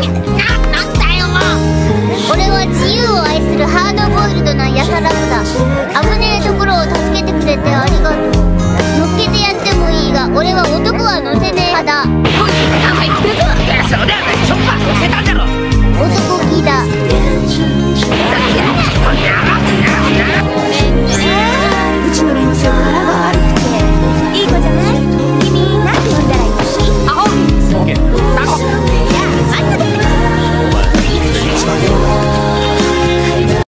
なん俺は自由を愛するハードボイルドなヤサラムだ危ねえところを助けてくれてありがとう。乗っけてやってもいいが俺は男は乗せ